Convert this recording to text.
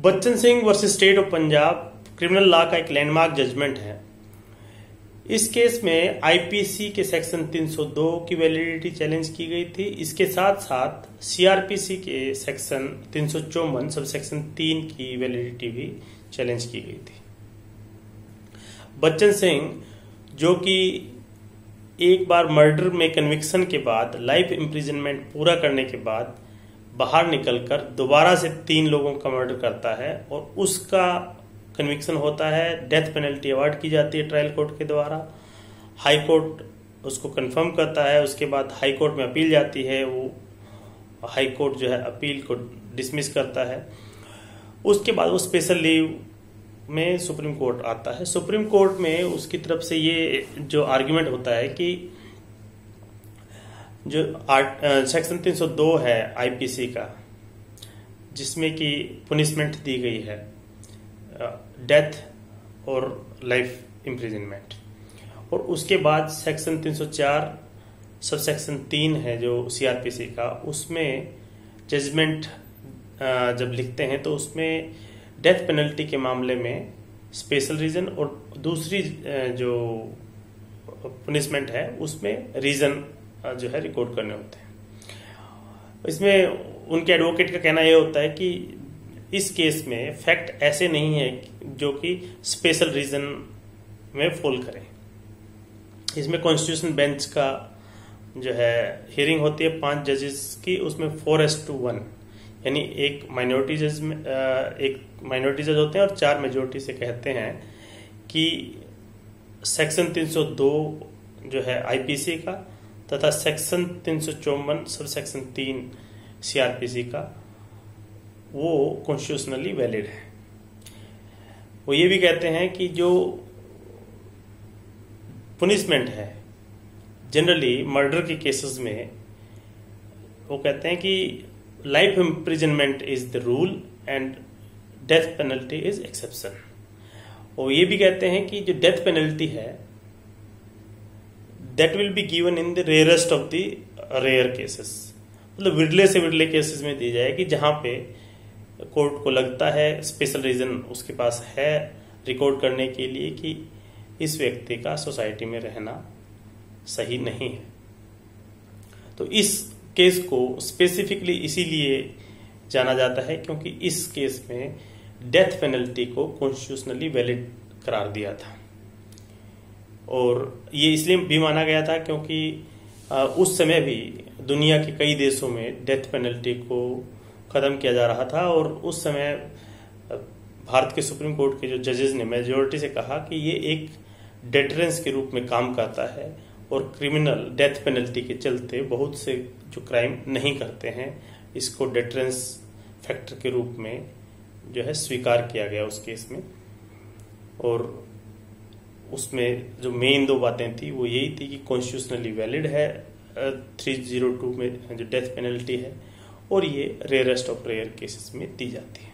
Bachan Singh versus state of Punjab, criminal law का एक landmark judgement है। इस केस में आईपीसी के सेक्शन 302 की वैलिडिटी चैलेंज की गई थी। इसके साथ साथ सीआरपीसी के सेक्शन तीन सौ चौवन सब सेक्शन तीन की वैलिडिटी भी चैलेंज की गई थी। बच्चन सिंह, जो कि एक बार मर्डर में कन्विक्शन के बाद लाइफ इम्प्रिजनमेंट पूरा करने के बाद बाहर निकलकर दोबारा से तीन लोगों का मर्डर करता है और उसका कन्विक्शन होता है डेथ पेनल्टी अवार्ड की जाती है ट्रायल कोर्ट के द्वारा। हाई कोर्ट उसको कंफर्म करता है, उसके बाद हाई कोर्ट में अपील जाती है, वो हाई कोर्ट जो है अपील को डिसमिस करता है। उसके बाद वो स्पेशल लीव में सुप्रीम कोर्ट आता है। सुप्रीम कोर्ट में उसकी तरफ़ से ये जो आर्ग्यूमेंट होता है कि जो सेक्शन 302 है आईपीसी का, जिसमें कि पुनिशमेंट दी गई है डेथ और लाइफ इम्प्रिजनमेंट और उसके बाद सेक्शन 304 सब सेक्शन तीन है जो सीआरपीसी का, उसमें जजमेंट जब लिखते हैं तो उसमें डेथ पेनल्टी के मामले में स्पेशल रीजन और दूसरी जो पनिशमेंट है, उसमें रीजन जो है रिकॉर्ड करने होते हैं। इसमें उनके एडवोकेट का कहना यह होता है कि इस केस में फैक्ट ऐसे नहीं है जो कि स्पेशल रीजन में फॉल करें। इसमें कॉन्स्टिट्यूशन बेंच का जो है हियरिंग होती है पाँच जजेस की, उसमें फोर एस टू वन यानी एक माइनॉरिटी जज एक माइनॉरिटी जज होते हैं और चार मेजोरिटी से कहते हैं कि सेक्शन 302 जो है आईपीसी का तथा सेक्शन तीन सौ चौवन सब सेक्शन तीन सीआरपीसी का, वो कॉन्स्टिट्यूशनली वैलिड है। वो ये भी कहते हैं कि जो पुनिशमेंट है जनरली मर्डर के केसेस में, वो कहते हैं कि life imprisonment is the rule and death penalty is exception और ये भी कहते हैं कि जो डेथ पेनल्टी है that will be given in the rarest of the rare cases मतलब विरले से विरले केसेस में दी जाएगी जहाँ पे कोर्ट को लगता है स्पेशल रीजन उसके पास है रिकॉर्ड करने के लिए कि इस व्यक्ति का सोसाइटी में रहना सही नहीं है। तो इस केस को स्पेसिफिकली इसीलिए जाना जाता है क्योंकि इस केस में डेथ पेनल्टी को कॉन्स्टिट्यूशनली वैलिड करार दिया था। और ये इसलिए भी माना गया था क्योंकि उस समय भी दुनिया के कई देशों में डेथ पेनल्टी को खत्म किया जा रहा था और उस समय भारत के सुप्रीम कोर्ट के जो जजेस ने मेजोरिटी से कहा कि ये एक डेटरेंस के रूप में काम करता है और क्रिमिनल डेथ पेनल्टी के चलते बहुत से जो क्राइम नहीं करते हैं, इसको डेटरेंस फैक्टर के रूप में जो है स्वीकार किया गया उस केस में। और उसमें जो मेन दो बातें थी, वो यही थी कि कॉन्स्टिट्यूशनली वैलिड है थ्री ज़ीरो टू में जो डेथ पेनल्टी है, और ये रेयरेस्ट ऑफ़ रेयर केसेस में दी जाती है।